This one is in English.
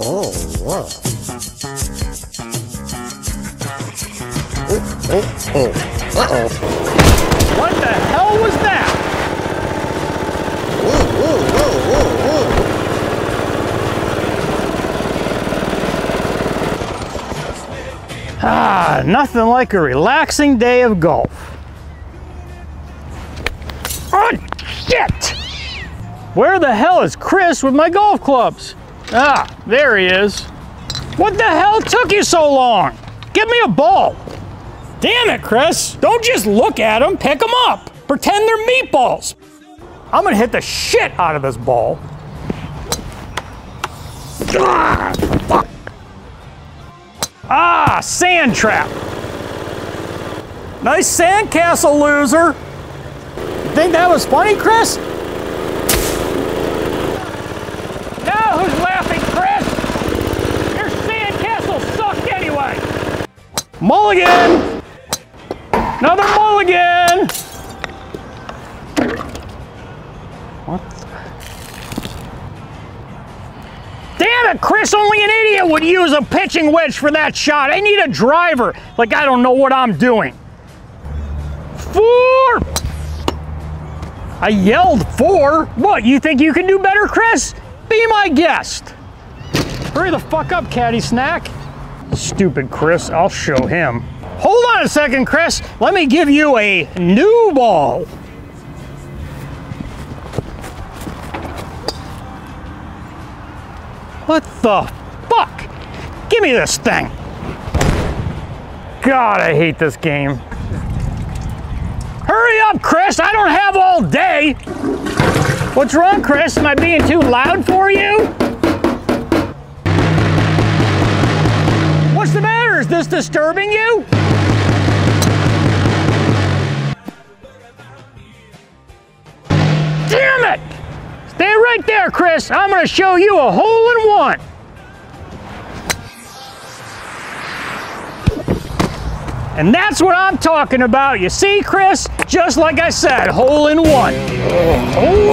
Oh, wow. Oh, oh, oh. Uh-oh. What the hell was that? Whoa, whoa, whoa, whoa, whoa. Ah, nothing like a relaxing day of golf. Oh, shit! Where the hell is Chris with my golf clubs? Ah, there he is. What the hell took you so long? Give me a ball. Damn it, Chris. Don't just look at them, pick them up. Pretend they're meatballs. I'm gonna hit the shit out of this ball. Ah. Sand trap. Nice sandcastle, loser. Think that was funny, Chris? Mulligan. Another mulligan. What? Damn it, Chris, only an idiot would use a pitching wedge for that shot. I need a driver. Like I don't know what I'm doing. Four! I yelled four. What, you think you can do better, Chris? Be my guest. Hurry the fuck up, caddy snack. Stupid Chris, I'll show him. Hold on a second, Chris. Let me give you a new ball. What the fuck? Give me this thing. God, I hate this game. Hurry up, Chris. I don't have all day. What's wrong, Chris? Am I being too loud for you? This disturbing you? Damn it! Stay right there, Chris. I'm to show you a hole in one. And that's what I'm talking about. You see, Chris? Just like I said, hole in one. Oh, in